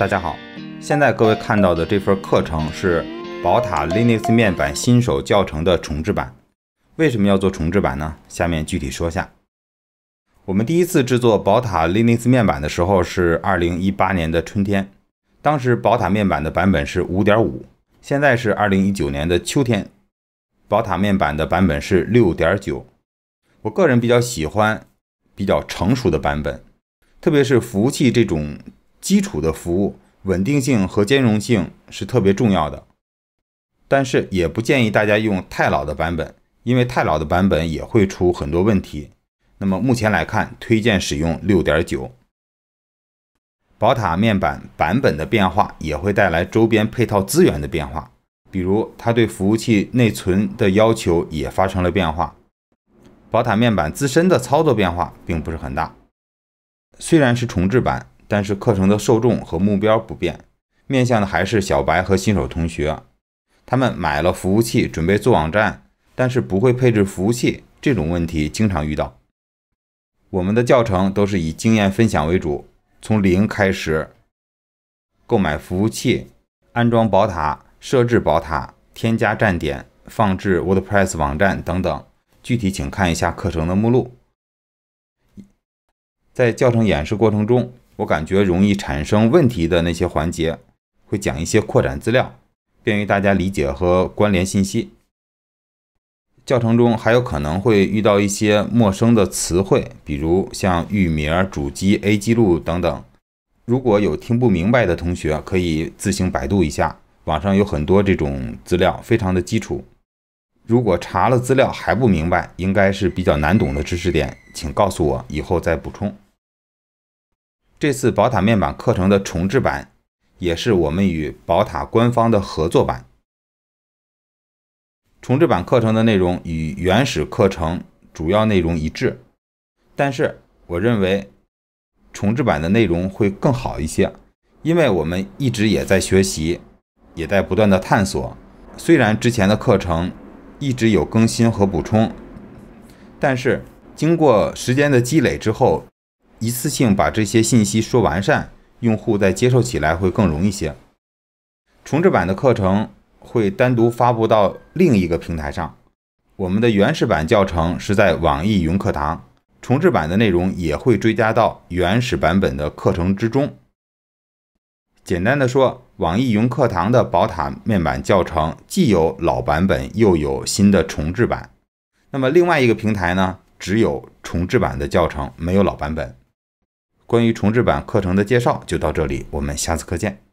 大家好，现在各位看到的这份课程是宝塔 Linux 面板新手教程的重制版。为什么要做重制版呢？下面具体说下。我们第一次制作宝塔 Linux 面板的时候是二零一八年的春天，当时宝塔面板的版本是五点五，现在是二零一九年的秋天，宝塔面板的版本是六点九。我个人比较喜欢比较成熟的版本，特别是服务器这种。基础的服务稳定性和兼容性是特别重要的，但是也不建议大家用太老的版本，因为太老的版本也会出很多问题。那么目前来看，推荐使用六点九。宝塔面板版本的变化也会带来周边配套资源的变化，比如它对服务器内存的要求也发生了变化。宝塔面板自身的操作变化并不是很大，虽然是重置版。但是课程的受众和目标不变，面向的还是小白和新手同学。他们买了服务器准备做网站，但是不会配置服务器，这种问题经常遇到。我们的教程都是以经验分享为主，从零开始购买服务器、安装宝塔、设置宝塔、添加站点、放置 WordPress 网站等等。具体请看一下课程的目录。在教程演示过程中。我感觉容易产生问题的那些环节，会讲一些扩展资料，便于大家理解和关联信息。教程中还有可能会遇到一些陌生的词汇，比如像域名、主机、A 记录等等。如果有听不明白的同学，可以自行百度一下，网上有很多这种资料，非常的基础。如果查了资料还不明白，应该是比较难懂的知识点，请告诉我，以后再补充。这次宝塔面板课程的重制版，也是我们与宝塔官方的合作版。重制版课程的内容与原始课程主要内容一致，但是我认为重制版的内容会更好一些，因为我们一直也在学习，也在不断的探索。虽然之前的课程一直有更新和补充，但是经过时间的积累之后。一次性把这些信息说完善，用户在接受起来会更容易些。重置版的课程会单独发布到另一个平台上，我们的原始版教程是在网易云课堂，重置版的内容也会追加到原始版本的课程之中。简单的说，网易云课堂的宝塔面板教程既有老版本，又有新的重置版。那么另外一个平台呢，只有重置版的教程，没有老版本。关于重置版课程的介绍就到这里，我们下次课见。